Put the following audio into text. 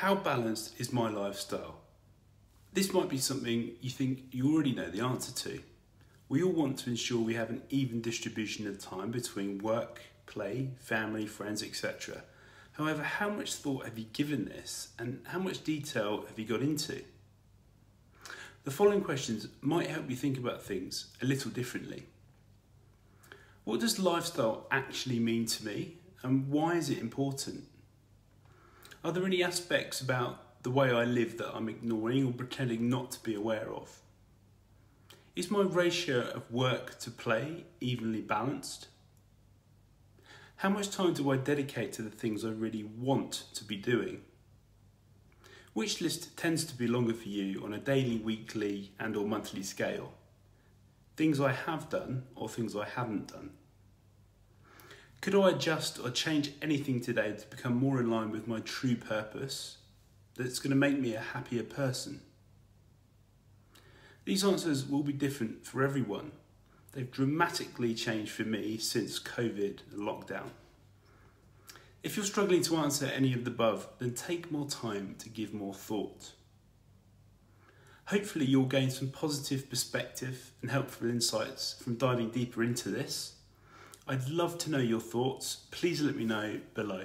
How balanced is my lifestyle? This might be something you think you already know the answer to. We all want to ensure we have an even distribution of time between work, play, family, friends, etc. However, how much thought have you given this and how much detail have you got into? The following questions might help you think about things a little differently. What does lifestyle actually mean to me and why is it important? Are there any aspects about the way I live that I'm ignoring or pretending not to be aware of? Is my ratio of work to play evenly balanced? How much time do I dedicate to the things I really want to be doing? Which list tends to be longer for you on a daily, weekly and or monthly scale? Things I have done or things I haven't done? Could I adjust or change anything today to become more in line with my true purpose that's going to make me a happier person? These answers will be different for everyone. They've dramatically changed for me since COVID lockdown. If you're struggling to answer any of the above, then take more time to give more thought. Hopefully, you'll gain some positive perspective and helpful insights from diving deeper into this. I'd love to know your thoughts. Please let me know below.